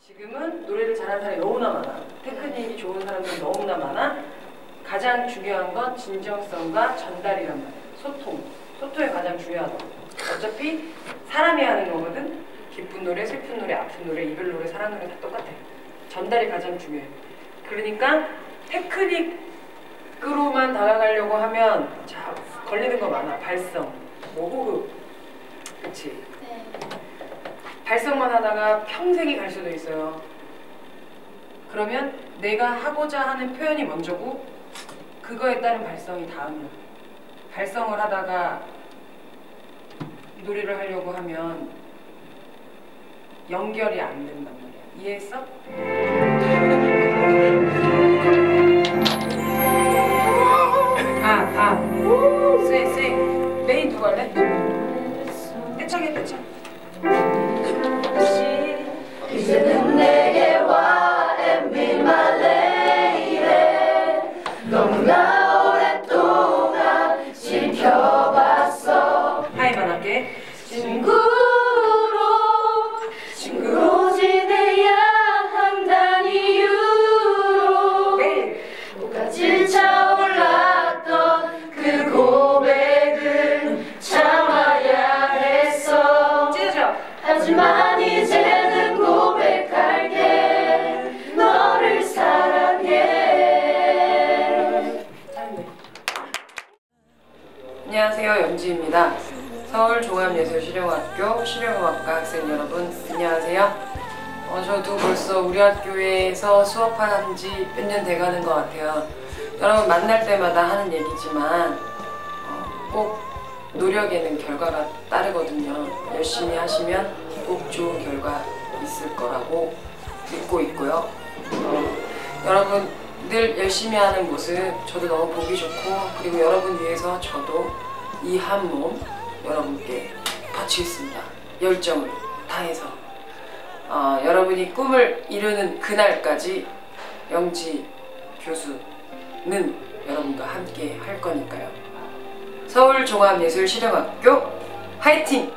지금은 노래를 잘하는 사람이 너무나 많아. 테크닉이 좋은 사람들 너무나 많아. 가장 중요한 건 진정성과 전달이란 말이야. 소통. 소통이 가장 중요하다. 어차피 사람이 하는 거거든. 기쁜 노래, 슬픈 노래, 아픈 노래, 이별 노래, 사랑 노래 다 똑같아. 전달이 가장 중요해. 그러니까 테크닉으로만 다가가려고 하면 자 걸리는 거 많아. 발성, 뭐 호흡, 그치? 네. 발성만 하다가 평생이 갈 수도 있어요. 그러면 내가 하고자 하는 표현이 먼저고 그거에 따른 발성이 다음이야. 발성을 하다가 노래를 하려고 하면 연결이 안 된단 말이야. 이해했어? 아, 아. 쎄, 쎄. 메인 누구 할래? 떼창해, 떼창. 이제는 내게 와 and be my lady 너무나 오랫동안 지켜봤어 하이만 할게. 친구 안녕하세요 연지입니다. 서울 종합예술실용학교 실용음악과 학생 여러분 안녕하세요. 어, 저도 벌써 우리 학교에서 수업한 지 몇 년 돼가는 것 같아요. 여러분 만날 때마다 하는 얘기지만 어, 꼭 노력에는 결과가 따르거든요. 열심히 하시면 꼭 좋은 결과 있을 거라고 믿고 있고요. 어, 여러분 늘 열심히 하는 모습 저도 너무 보기 좋고 그리고 여러분 위해서 저도 이 한 몸 여러분께 바치겠습니다. 열정을 다해서 어, 여러분이 꿈을 이루는 그날까지 영지 교수는 여러분과 함께 할 거니까요. 서울종합예술실용학교 화이팅!